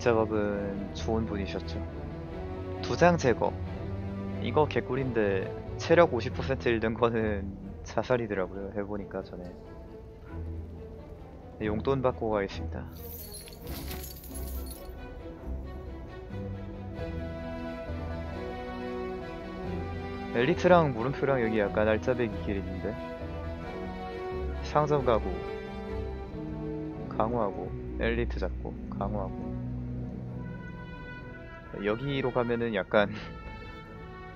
뒷작업은 좋은 분이셨죠. 두장 제거. 이거 개꿀인데 체력 50% 잃는 거는 자살이더라고요. 해보니까 전에. 용돈 받고 가겠습니다. 엘리트랑 물음표랑 여기 약간 알짜배기 길 있는데 상점 가고 강화하고 엘리트 잡고 강화하고 여기로 가면은 약간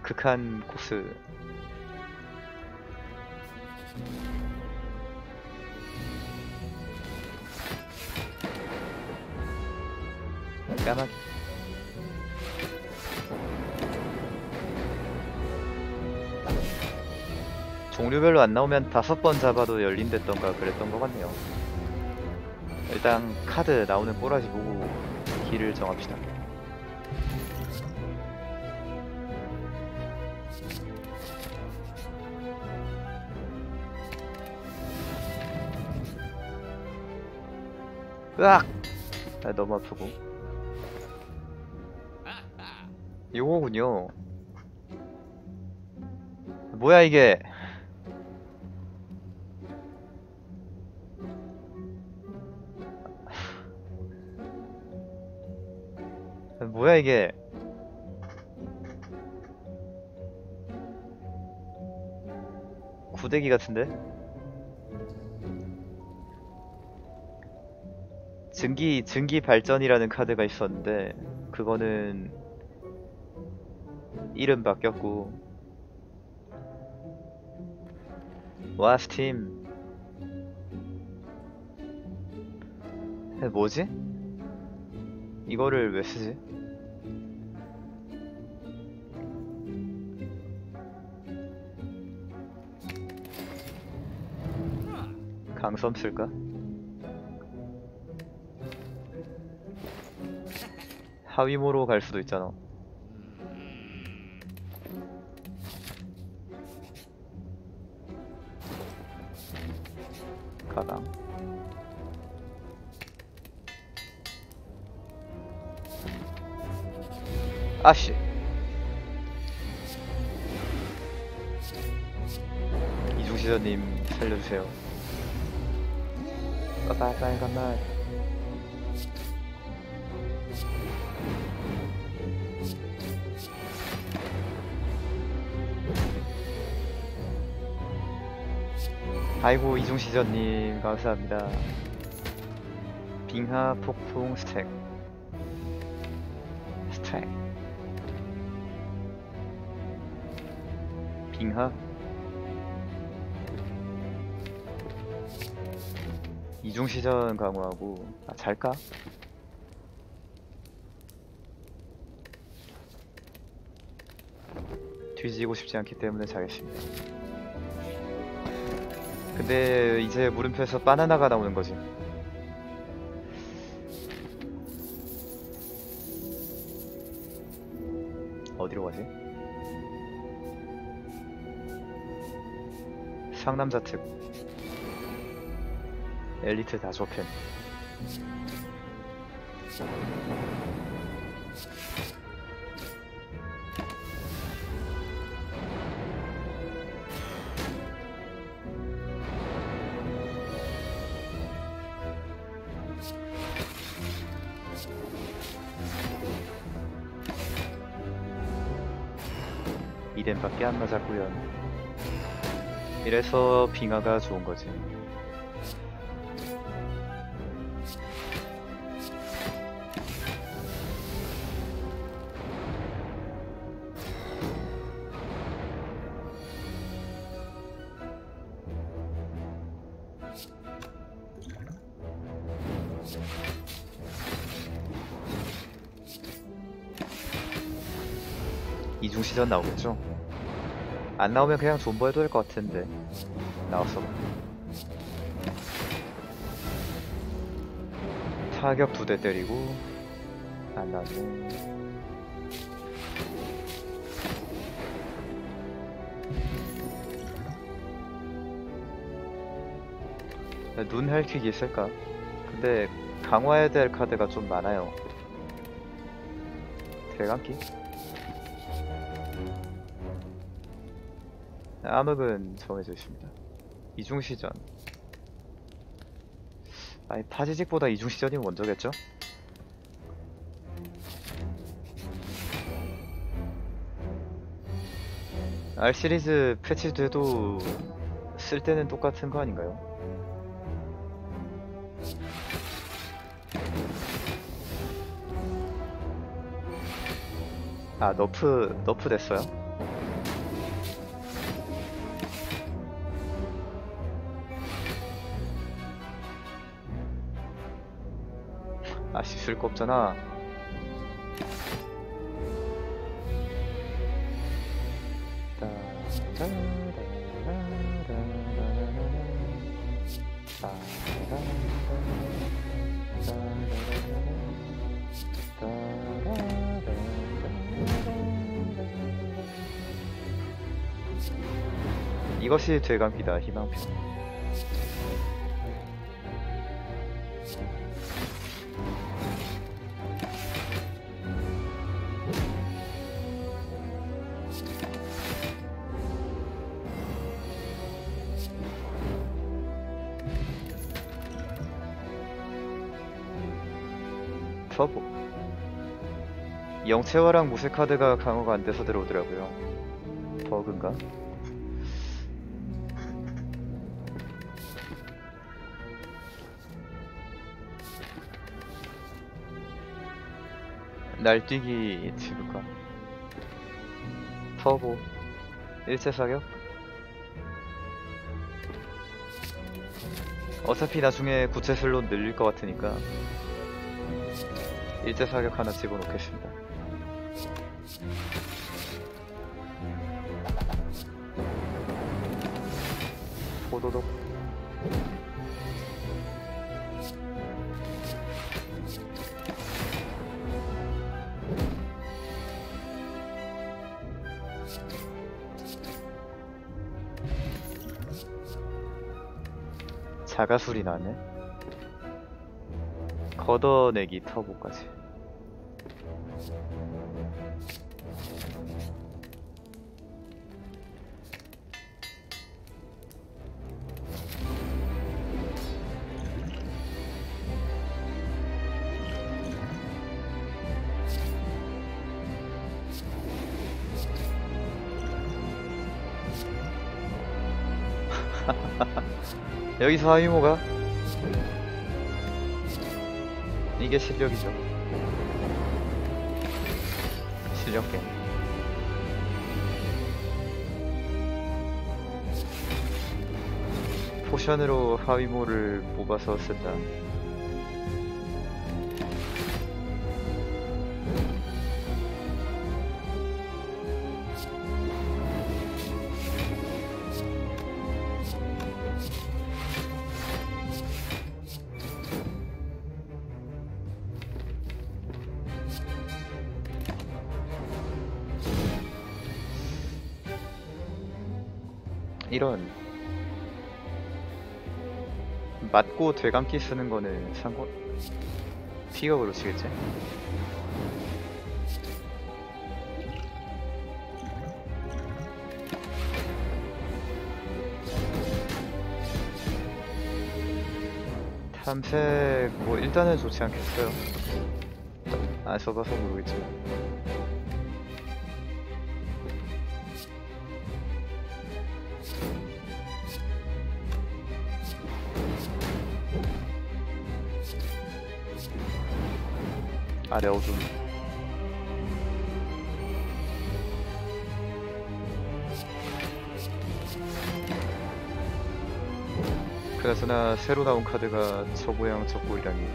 극한 코스. 까마귀. 종류별로 안 나오면 다섯 번 잡아도 열린댔던가 그랬던 것 같네요. 일단 카드 나오는 꼬라지 보고 길을 정합시다 으악! 아, 너무 아프고 요거군요 뭐야 이게 뭐야 이게 구데기 같은데? 증기 증기 발전이라는 카드가 있었는데 그거는 이름 바뀌었고 와 스팀 에, 뭐지? 이거를 왜 쓰지? 강섬 쓸까? 하위모로 갈 수도 있잖아. 가당. 아씨. 이중시저님 살려주세요. 빠빠이 빨간맛. 아이고 이중시저님 감사합니다. 빙하 폭풍 스택. 스택. 빙하 이중시전 강화하고 아 잘까? 뒤지고 싶지 않기 때문에 자겠습니다 근데 이제 물음표에서 바나나가 나오는 거지. 어디로 가지? 상남자 특 엘리트 다조편 이덴밖에 안 맞았구요 이래서 빙하가 좋은 거지 이중시전 나오겠죠? 안 나오면 그냥 존버 해도 될 것 같은데. 나왔어. 타격 두 대 때리고 안 나오네 눈 헬킥이 있을까? 근데 강화해야 될 카드가 좀 많아요. 대감기 암흑은 정해져 있습니다 이중시전 아니 파지직보다 이중시전이 먼저겠죠? R 시리즈 패치돼도 쓸 때는 똑같은 거 아닌가요? 아 너프 너프 됐어요? 쓸거 없잖아. 이것이 되감기다 희망표 터보. 영체화랑 무쇠카드가 강화가 안 돼서 들어오더라고요. 버그인가? 날뛰기 지불가. 터보. 일체 사격? 어차피 나중에 구체 슬롯 늘릴 것 같으니까 일제 사격 하나 집어넣겠습니다. 포도독 자가술이 나네? 걷어내기 터보까지 여기서 하이모가. 이게 실력이죠. 실력 게임 포션으로 하위모를 뽑아서 쓴다 이런 맞고 되감기 쓰는 거는 상관 피격으로 치겠지? 탐색 뭐 일단은 좋지 않겠어요 안 써봐서 모르겠지만 아래 어둠 그나저나 새로 나온 카드가 저고양 적고이라니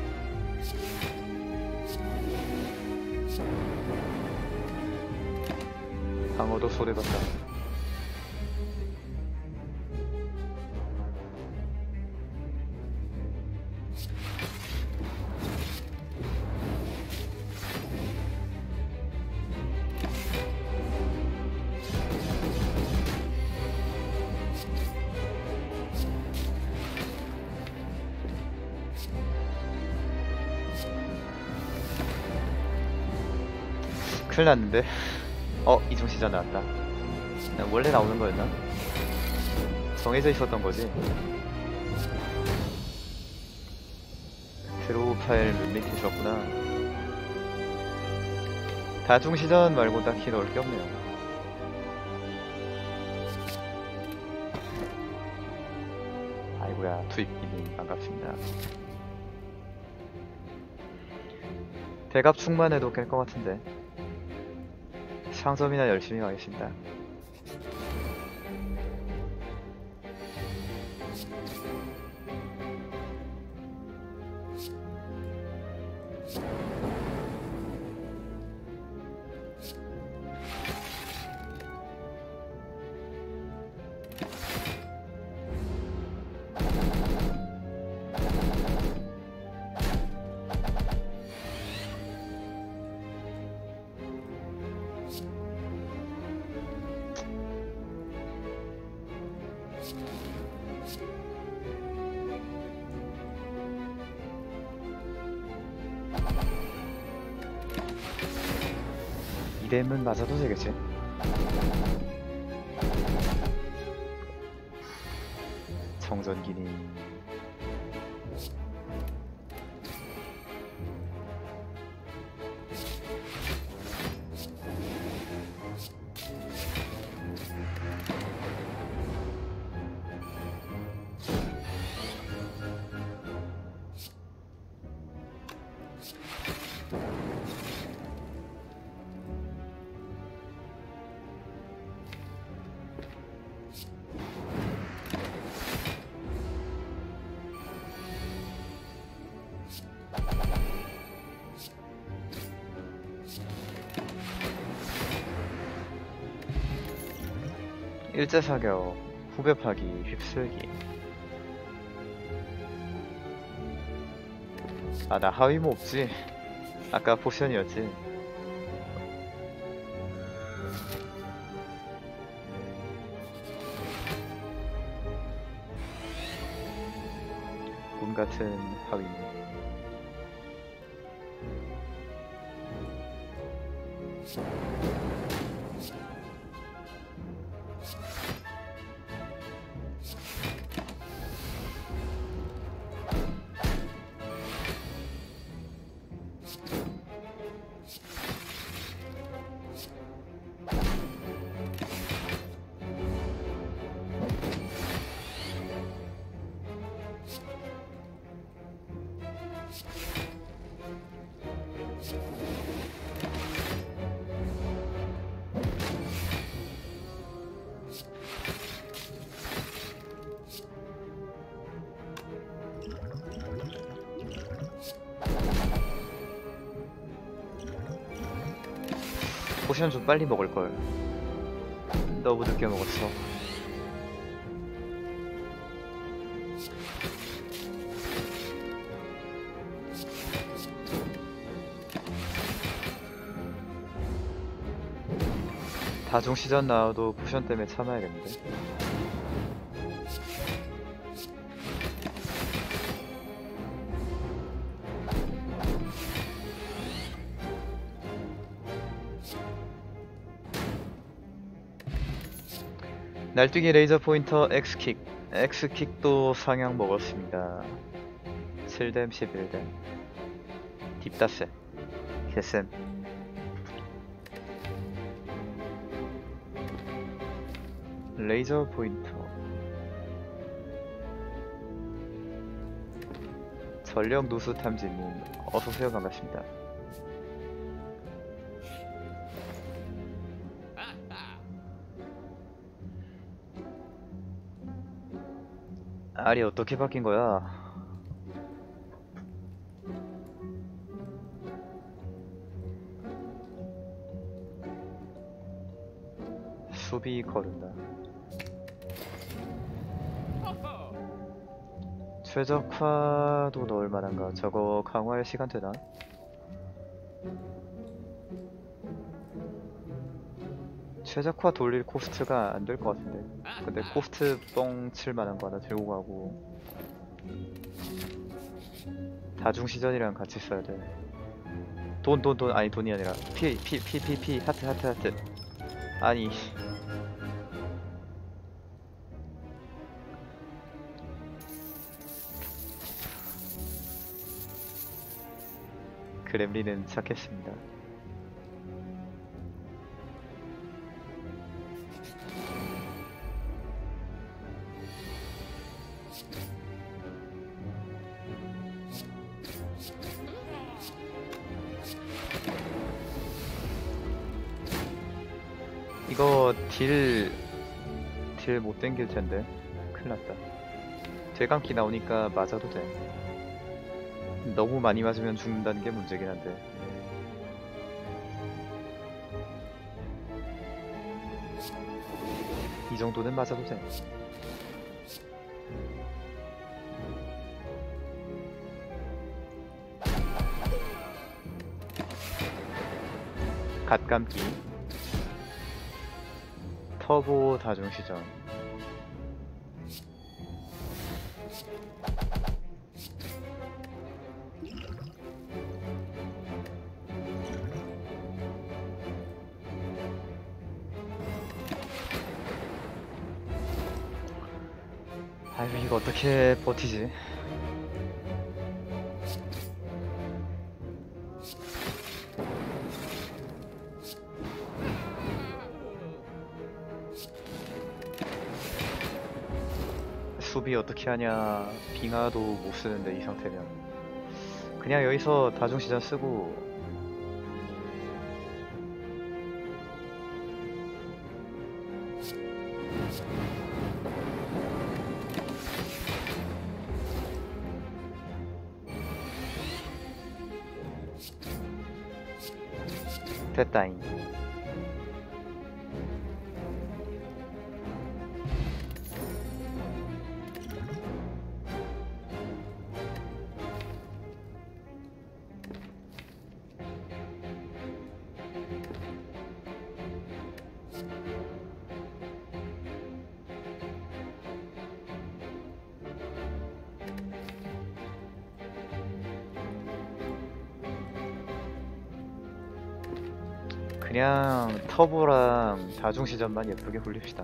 방어도 소리봤다 큰일 났는데? 어, 이중시전 나왔다. 원래 나오는 거였나? 정해져 있었던 거지? 드로우 파일 밋밋 있었구나. 다중시전 말고 딱히 넣을 게 없네요. 아이고야, 투입기님 반갑습니다. 대갑 충만해도 깰 것 같은데. 상점이나 열심히 가겠습니다. 이렘은 맞아도 되겠지? 정전기님 일제 사격 후배 파기 휩쓸기. 아 나 하위모 없지. 아까 포션이었지. 꿈 같은 하위모 포션 좀 빨리 먹을걸. 너무 늦게 먹었어. 다중 시전 나와도 포션 때문에 참아야겠는데 날뛰기 레이저 포인터 X킥. X킥도 상향 먹었습니다. 7댐 11댐. 딥다세. 개쌤 레이저 포인터. 전력 누수 탐지님 어서오세요 반갑습니다 알이 어떻게 바뀐 거야? 수비 거른다. 최적화도 넣을 만한가? 저거 강화할 시간 되나? 최적화 돌릴 코스트가 안 될 것 같은데. 근데 코스트 뻥 칠 만한 거 하나 들고 가고. 다중시전이랑 같이 써야 돼. 돈 돈 돈 아니 돈이 아니라 피 피 피 피 피 하트 하트 하트 아니 그렘린은 착했습니다. 땡길 텐데. 큰일 났다. 대감기 나오니까 맞아도 돼. 너무 많이 맞으면 죽는다는 게 문제긴 한데. 이 정도는 맞아도 돼. 갓감기 터보 다중시전 어떻게 버티지? 수비 어떻게 하냐 빙하도 못 쓰는데 이 상태면 그냥 여기서 다중시전 쓰고 됐다잉 그냥 터보랑 다중시전만 예쁘게 굴립시다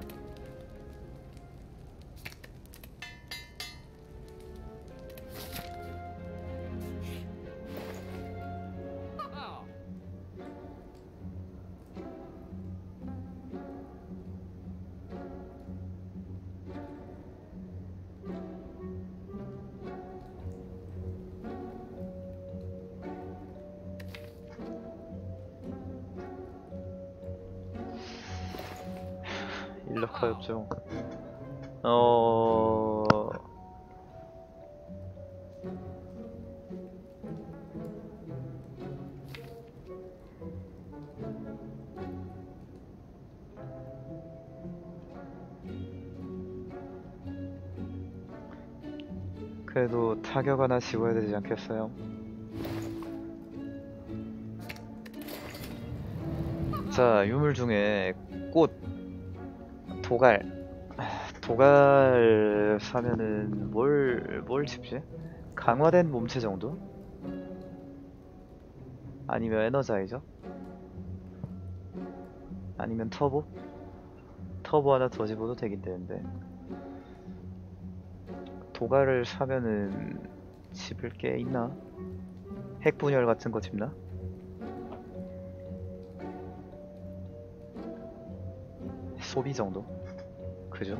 타격 하나 집어야 되지 않겠어요? 자, 유물 중에 꽃, 도갈. 아, 도갈 사면은 뭘, 뭘 집지? 강화된 몸체 정도? 아니면 에너자이저? 아니면 터보? 터보 하나 더 집어도 되긴 되는데. 도갈을 사면은 집을 게 있나? 핵분열 같은 거 집나? 소비 정도? 그죠?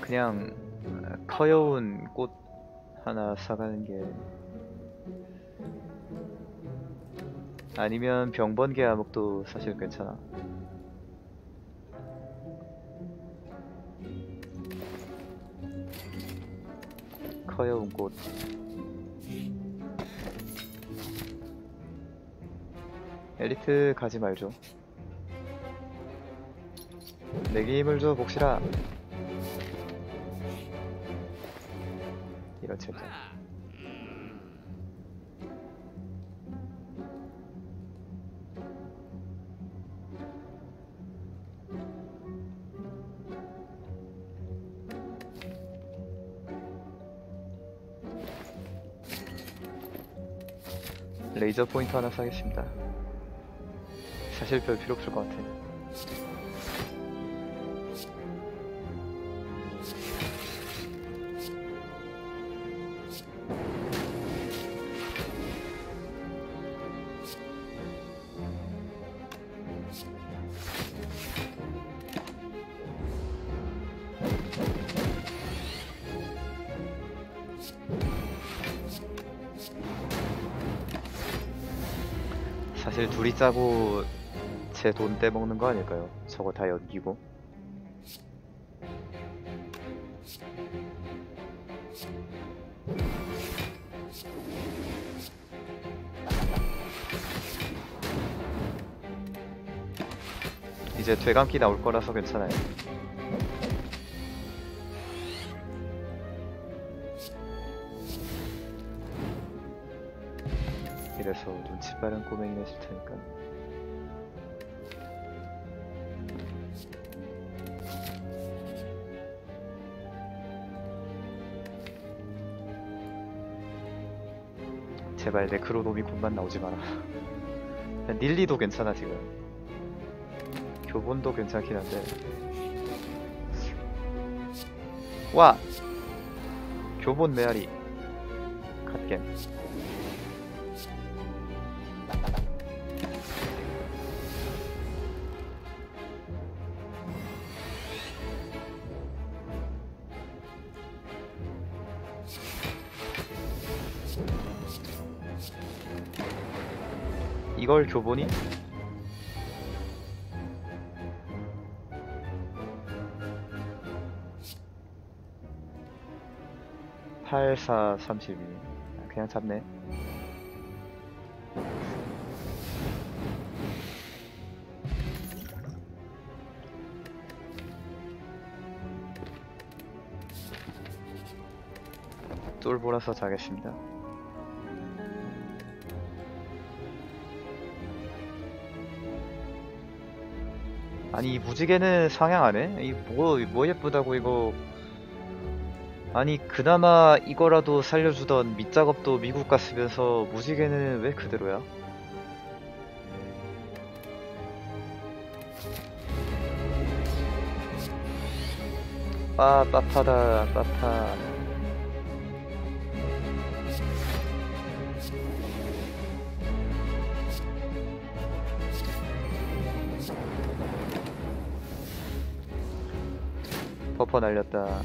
그냥 어, 커여운 꽃 하나 사가는 게 아니면 병번개 암흑도 사실 괜찮아 커여운 꽃 엘리트 가지 말죠. 내게 힘을 줘. 이런 채 레이저 포인트 하나 사겠습니다. 사실 별 필요 없을 것 같아. 짜고 제 돈 떼먹는 거 아닐까요? 저거 다 연기고. 이제 되감기 나올 거라서 괜찮아요. 이래서 눈치 빠른 꼬맹이가 싫다니까. 제발 네크로노미 군만 나오지 마라. 닐리도 괜찮아 지금. 교본도 괜찮긴 한데. 와! 교본 메아리. 갓겜. 이걸 교본이? 팔사 삼십이 그냥 잡네. 똘보라서 자겠습니다. 아니 이 무지개는 상향 안 해? 이뭐 뭐 예쁘다고 이거 아니 그나마 이거라도 살려주던 밑작업도 미국 갔으면서 무지개는 왜 그대로야? 아 빠파다 빠파 퍼퍼 날렸다.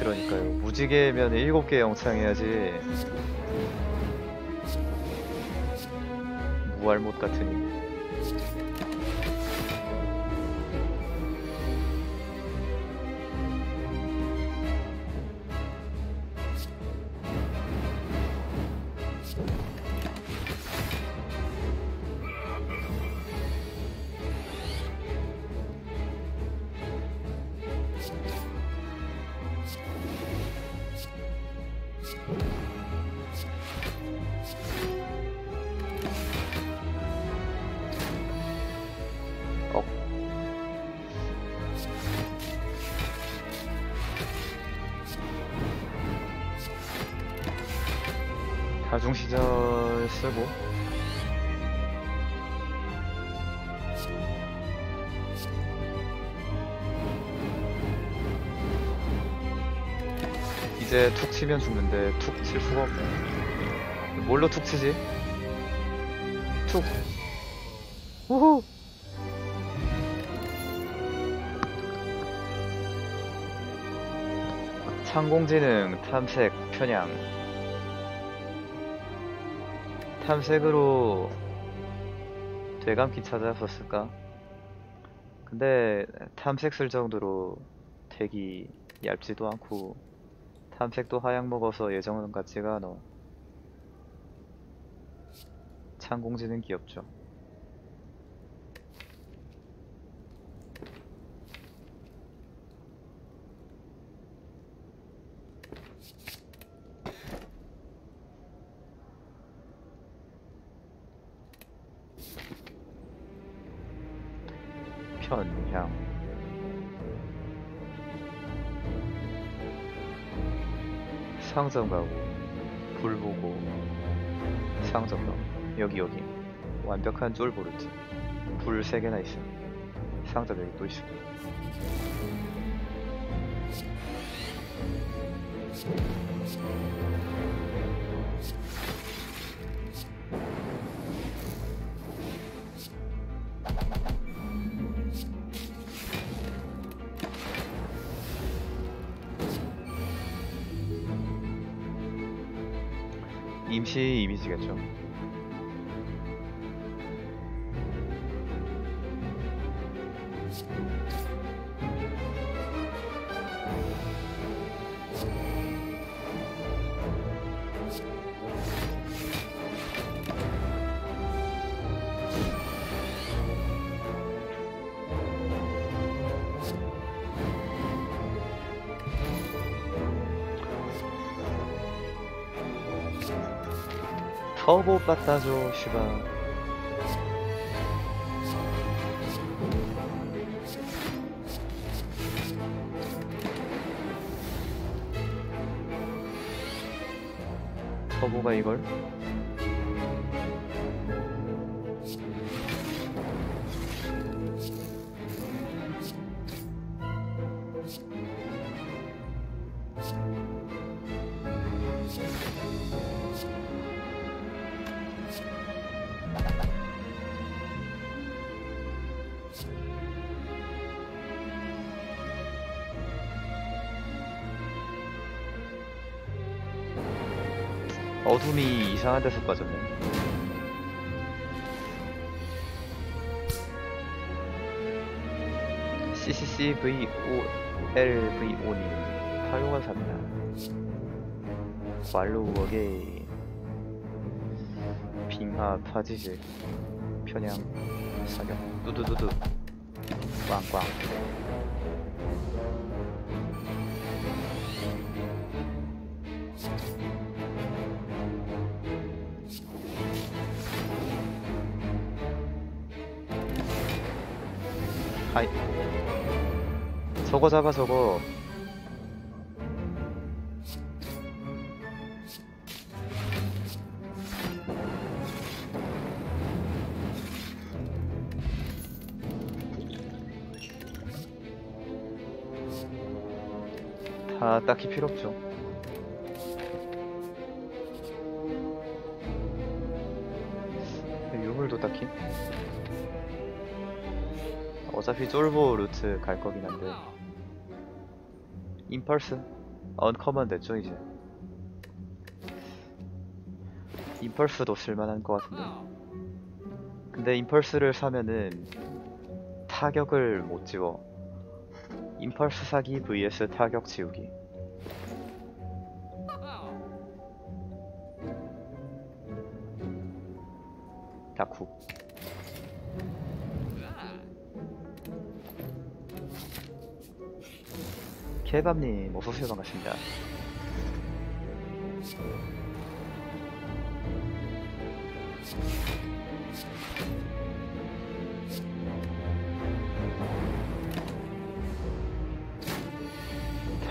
그러니까요. 무지개면 7개 영창해야지. 무알못 같으니 다중 시절 쓰고. 이제 툭 치면 죽는데 툭 칠 수가 없네. 뭘로 툭 치지? 툭. 우후. 창공지능 탐색 편향 탐색으로 되감기 찾았었을까? 근데 탐색 쓸 정도로 덱이 얇지도 않고 탐색도 하향 먹어서 예정은 같지가 않아 창공지능 귀엽죠 상점 가고 불 보고 상점 가고 여기 여기. 완벽한 쫄보르트 불 3개나 있음 상점 여기 또 있음 임시 이미지겠죠 터보 빠따죠 슈바 터보가 이걸 이상한 데서 빠졌네 CCCVOLVO님 활용한 삽니다. 말로우어게 빙하 파지질 편향 사격. 두두두두. 꽝꽝 아이. 저거 잡아 저거. 다 딱히 필요 없죠 어차피 쫄보 루트 갈 거긴 한데. 임펄스? 언커먼 됐죠 이제? 임펄스도 쓸만한 것 같은데. 근데 임펄스를 사면은 타격을 못 지워. 임펄스 사기 vs 타격 지우기. 다쿠 케밥님 어서오세요. 반갑습니다.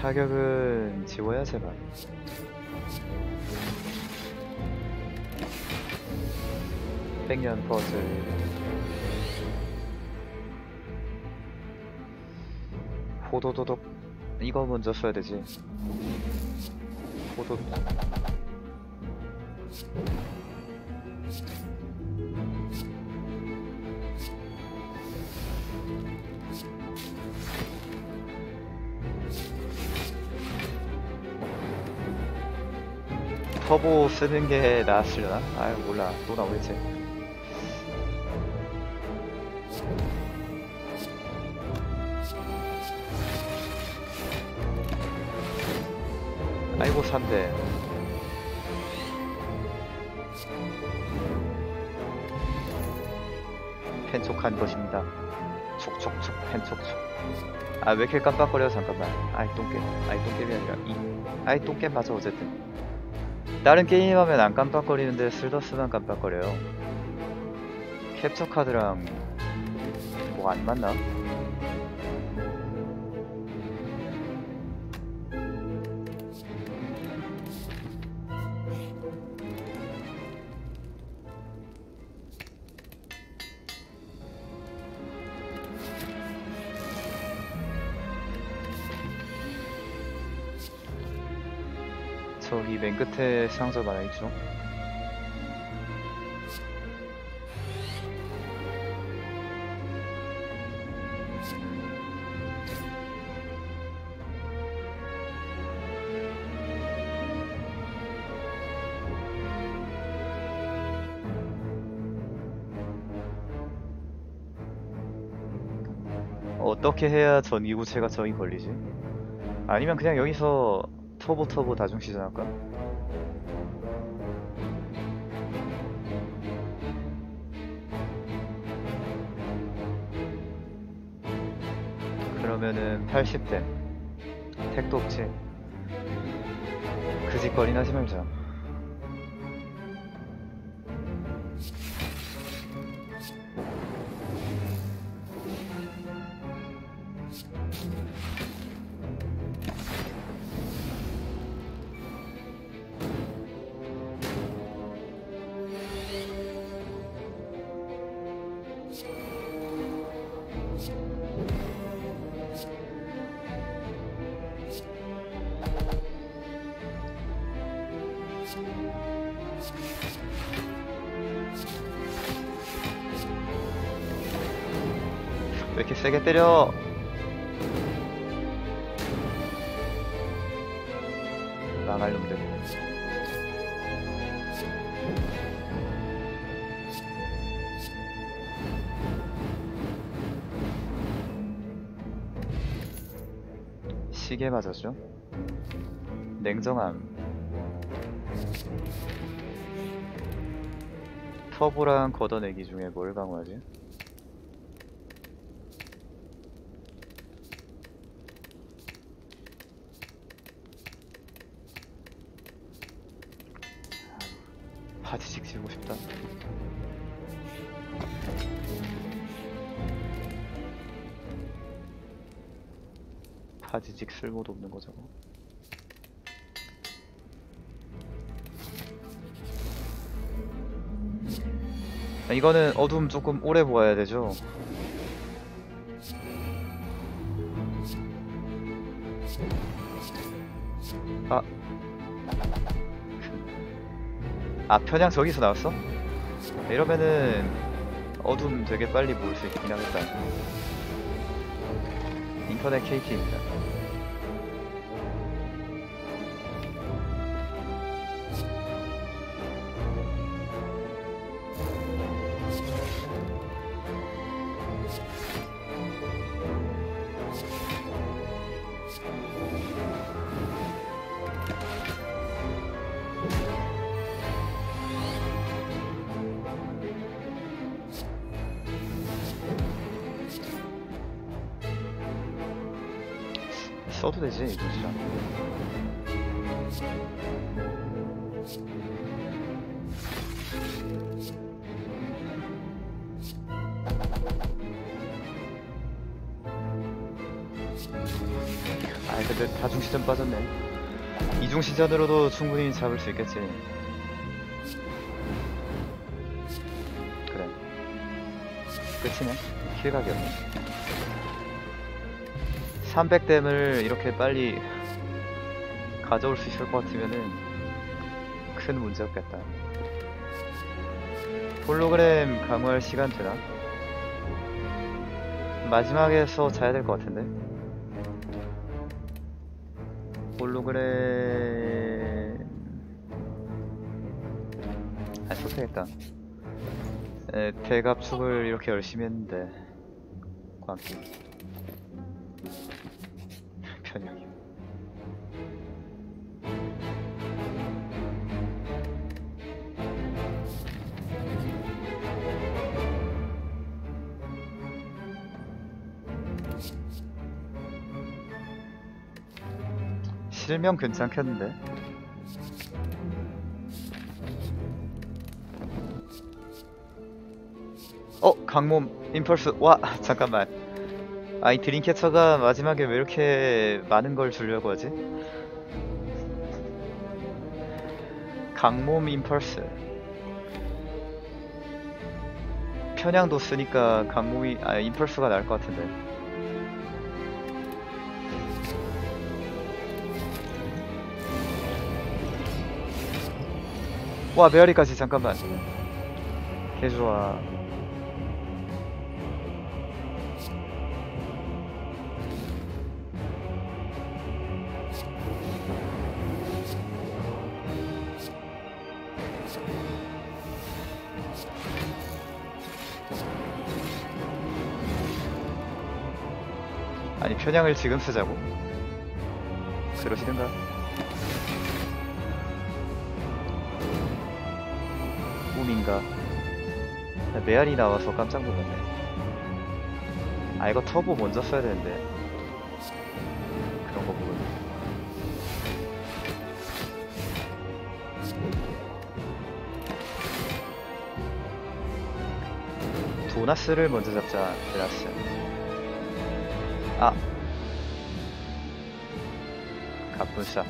타격은 지워야 제발. 백년 퍼즐. 호도도독 이거 먼저 써야 되지. 호도. 터보 쓰는 게 나았으려나? 아유 몰라. 또 나오겠지 아이고 3대. 펜촉한 것입니다. 촉촉촉 펜촉촉. 아 왜 이렇게 깜빡거려 잠깐만. 아이 똥겜. 아이 똥겜이 아니라 이. 아이 똥겜 맞아 어쨌든. 다른 게임 하면 안 깜빡거리는데 슬더스만 깜빡거려요. 캡처 카드랑 뭐 안 맞나? 끝에 상점 하나 있죠? 어떻게 해야 전기구체가 정이 걸리지? 아니면 그냥 여기서 터보 터보 다중 시전 할까? 80대 택도 없지. 그 짓거리나 말 시계 맞았죠? 냉정함 터보랑 걷어내기 중에 뭘 강화하지? 쓸모도 없는 거 저거. 아, 이거는 어둠 조금 오래 보아야 되죠. 아. 아, 편향 저기서 나왔어? 이러면은 어둠 되게 빨리 모을 수 있긴 하겠다. 인터넷 KT입니다. 써도 되지, 이거 진짜. 아, 근데 다중시전 빠졌네. 이중시전으로도 충분히 잡을 수 있겠지. 그래. 끝이네. 킬각이었네. 300댐을 이렇게 빨리 가져올 수 있을 것 같으면은 큰 문제 없겠다. 홀로그램 강화할 시간 되나? 마지막에서 자야 될 것 같은데. 홀로그램 아. 에, 대갑축을 이렇게 열심히 했는데 광기. 1명 괜찮겠는데 어! 강몸 임펄스 와! 잠깐만 아이 드림캐쳐가 마지막에 왜 이렇게 많은 걸 주려고 하지? 강몸 임펄스 편향도 쓰니까 강몸이 아 임펄스가 날것 같은데 와 메아리까지 잠깐만. 개 좋아. 아니 편향을 지금 쓰자고? 그러시든가 야, 메아리 나와서 깜짝 놀랐네. 아 이거 터보 먼저 써야 되는데. 그런 거 보고 도나스를 먼저 잡자 드라스. 아. 갑분싸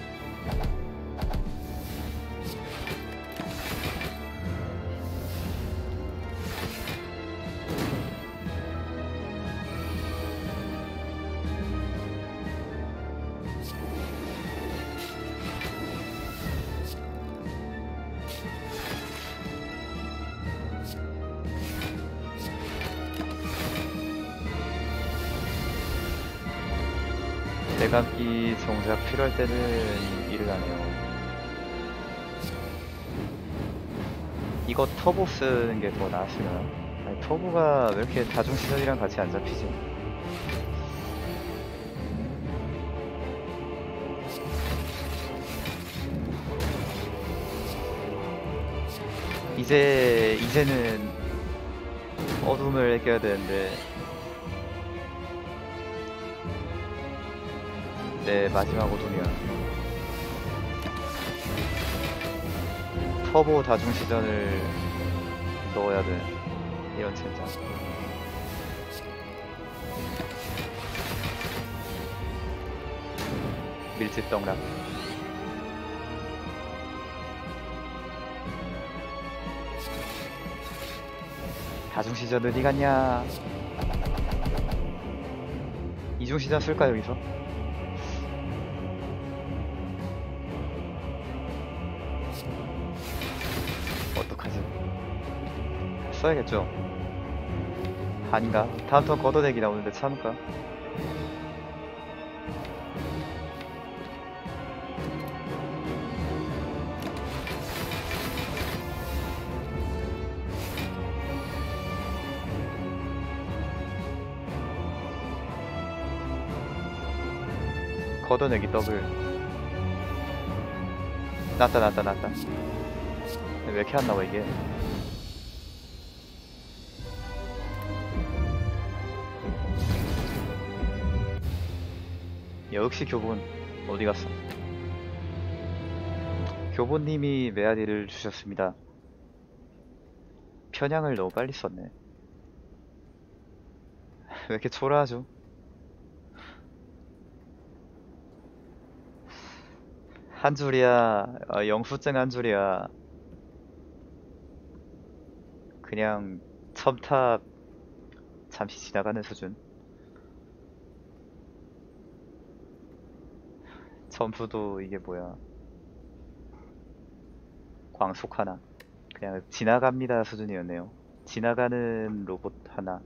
대감기 정작 필요할 때는 일을 안 해요. 이거 터보 쓰는 게 더 나았으려나? 아니, 터보가 왜 이렇게 다중시전이랑 같이 안 잡히지? 이제, 이제는 어둠을 깨야 되는데 내 마지막 어둠이야. 터보 다중 시전을 넣어야 돼. 이런 젠장. 밀집 떡락. 다중 시전 어디 갔냐? 이중 시전 쓸까 여기서? 써야겠죠? 아닌가? 다음 턴 걷어내기 나오는데 참을까? 걷어내기 더블 났다 났다 났다 왜 이렇게 안 나와 이게 역시 교본 어디 갔어? 교본님이 메아리를 주셨습니다. 편향을 너무 빨리 썼네. 왜 이렇게 초라하죠? 한 줄이야 어, 영수증 한 줄이야. 그냥 첨탑 잠시 지나가는 수준 점수도 이게 뭐야. 광속 하나. 그냥 지나갑니다 수준이었네요. 지나가는 로봇 하나